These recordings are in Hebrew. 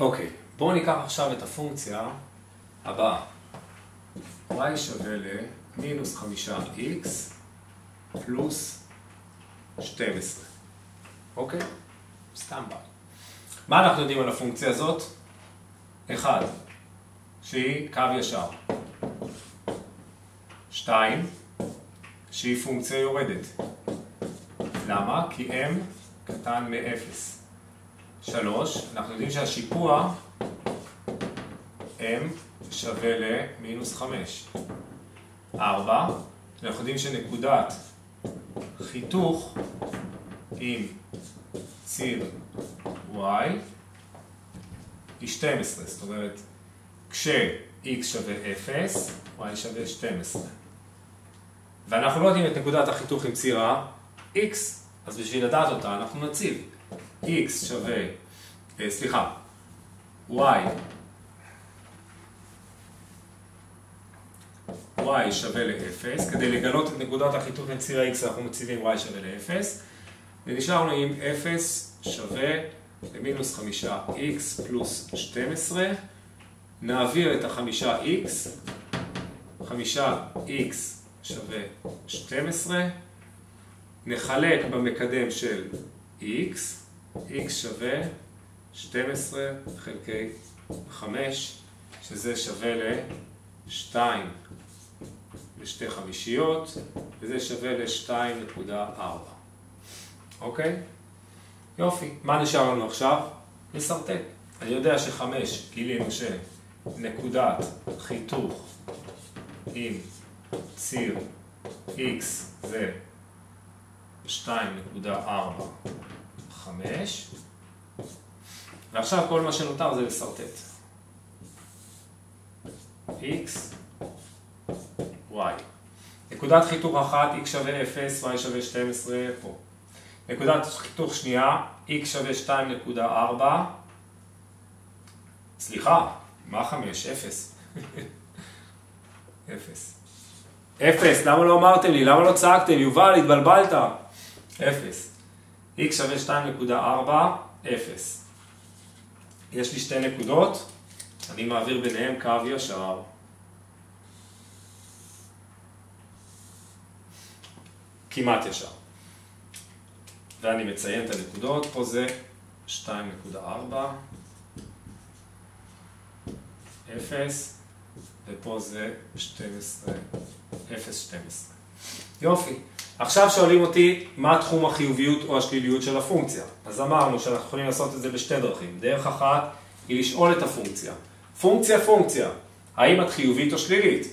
אוקיי, בואו ניקח עכשיו את הפונקציה הבאה. y שווה למינוס חמישה x פלוס 12. אוקיי? סתם בא. מה אנחנו יודעים על הפונקציה הזאת? אחד, שהיא קו ישר. שתיים, שהיא פונקציה יורדת. למה? כי m קטן מ-0. שלוש, אנחנו יודעים שהשיפוע m שווה למינוס חמש. ארבע, אנחנו יודעים שנקודת חיתוך עם ציר y היא 12, זאת אומרת כש-x שווה 0, y שווה 12. ואנחנו לא יודעים את נקודת החיתוך עם ציר ה-x, אז בשביל לדעת אותה אנחנו נציב x שווה, סליחה, y y שווה ל-0, כדי לגלות את נקודת החיתוך עם ציר ה-x אנחנו מציבים y שווה ל-0, ונשארנו עם 0 שווה למינוס 5x פלוס 12, נעביר את החמישה x, חמישה x שווה 12, נחלק במקדם של x, x שווה 12 חלקי 5, שזה שווה ל-2 ושתי חמישיות, וזה שווה ל-2.4. אוקיי? יופי. מה נשאר לנו עכשיו? נסרטט. אני יודע שחמש גילינו שנקודת חיתוך עם ציר x זה 2.45 ועכשיו כל מה שנותר זה לשרטט x y נקודת חיתוך אחת x שווה 0, y שווה 12 פה נקודת חיתוך שנייה x שווה 2.4 סליחה, מה 5? 0 0 אפס, למה לא אמרתם לי? למה לא צעקתם? יובל, התבלבלת. אפס. x שווה 2.4, אפס. יש לי שתי נקודות, אני מעביר ביניהם קו ישר. כמעט ישר. ואני מציין את הנקודות, פה זה 2.4, 0, ופה זה 12, 0.12. יופי. עכשיו שואלים אותי מה תחום החיוביות או השליליות של הפונקציה. אז אמרנו שאנחנו יכולים לעשות את זה בשתי דרכים. דרך אחת היא לשאול את הפונקציה. פונקציה פונקציה, האם את חיובית או שלילית?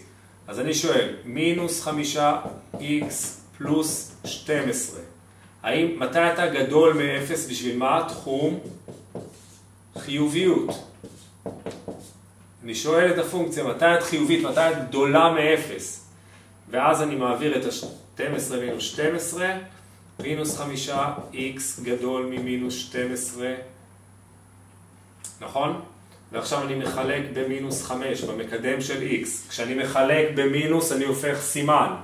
אז אני שואל, מינוס חמישה x פלוס 12. האם, מתי אתה גדול מ-0 בשביל מה? תחום חיוביות. אני שואל את הפונקציה, מתי את חיובית, מתי את גדולה מ-0? ואז אני מעביר את ה-12 מינוס 12, מינוס 5, x גדול ממינוס 12, נכון? ועכשיו אני מחלק במינוס 5, במקדם של x. כשאני מחלק במינוס אני הופך סימן.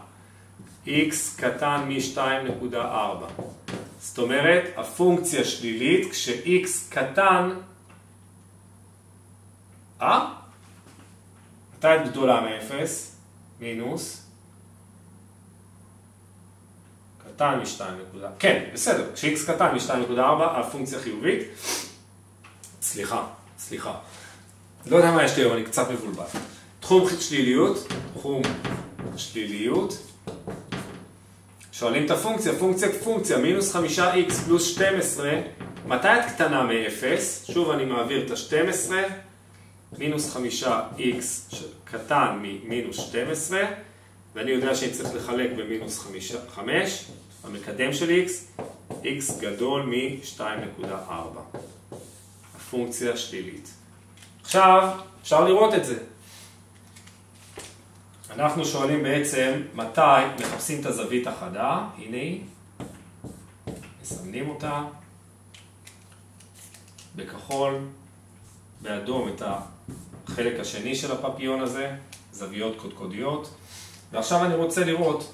x קטן מ-2.4. זאת אומרת, הפונקציה שלילית כש-x קטן, אה? מתי את גדולה מ-0? מינוס. קטן מ-2. כן, בסדר, כש-x קטן מ-2.4 הפונקציה חיובית. סליחה, סליחה. לא יודע מה יש לי, אבל אני קצת מבולבל. תחום שליליות, תחום שליליות. שואלים את הפונקציה, פונקציה כפונקציה, מינוס חמישה x פלוס 12, מתי את קטנה מ-0? שוב אני מעביר את ה-12, מינוס חמישה x קטן ממינוס 12, ואני יודע שאני צריך לחלק במינוס 5, המקדם של x, x גדול מ-2.4. הפונקציה השלילית. עכשיו, אפשר לראות את זה. אנחנו שואלים בעצם מתי מחפשים את הזווית החדה, הנה היא, מסמנים אותה בכחול, באדום את החלק השני של הפפיון הזה, זוויות קודקודיות, ועכשיו אני רוצה לראות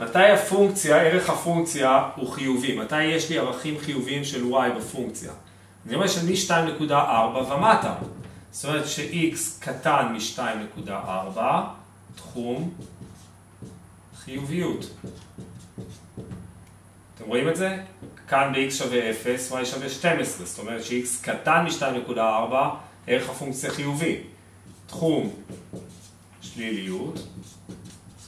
מתי הפונקציה, ערך הפונקציה הוא חיובי, מתי יש לי ערכים חיוביים של y בפונקציה. אני רואה שמ-2.4 ומטה. זאת אומרת ש-x קטן מ-2.4, תחום חיוביות. אתם רואים את זה? כאן ב-x שווה 0, y שווה 12, זאת אומרת ש-x קטן מ-2.4, ערך הפונקציה חיובי. תחום שליליות.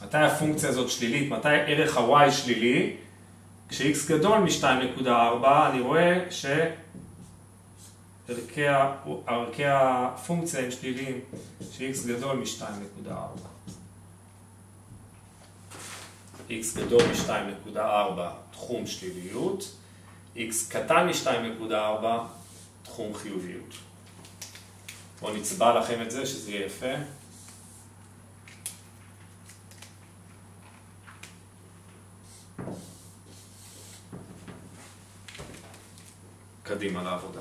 מתי הפונקציה הזאת שלילית? מתי ערך ה-y שלילי? כש-x גדול מ-2.4 אני רואה שערכי הפונקציה הם שליליים, ש-x גדול מ-2.4. x גדול מ-2.4 תחום שליליות, x קטן מ-2.4 תחום חיוביות. בואו נצבע לכם את זה, שזה יהיה יפה. קדימה לעבודה.